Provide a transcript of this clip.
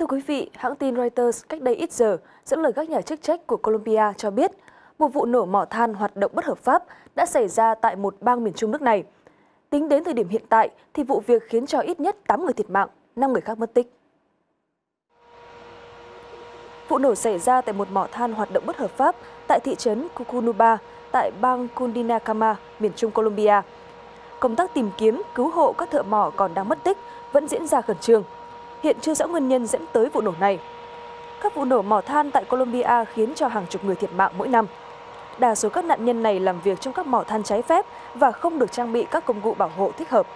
Thưa quý vị, hãng tin Reuters cách đây ít giờ dẫn lời các nhà chức trách của Colombia cho biết một vụ nổ mỏ than hoạt động bất hợp pháp đã xảy ra tại một bang miền trung nước này. Tính đến thời điểm hiện tại thì vụ việc khiến cho ít nhất 8 người thiệt mạng, 5 người khác mất tích. Vụ nổ xảy ra tại một mỏ than hoạt động bất hợp pháp tại thị trấn Cucunuba tại bang Cundinacama, miền trung Colombia. Công tác tìm kiếm, cứu hộ các thợ mỏ còn đang mất tích vẫn diễn ra khẩn trương. Hiện chưa rõ nguyên nhân dẫn tới vụ nổ này. Các vụ nổ mỏ than tại Colombia khiến cho hàng chục người thiệt mạng mỗi năm. Đa số các nạn nhân này làm việc trong các mỏ than trái phép và không được trang bị các công cụ bảo hộ thích hợp.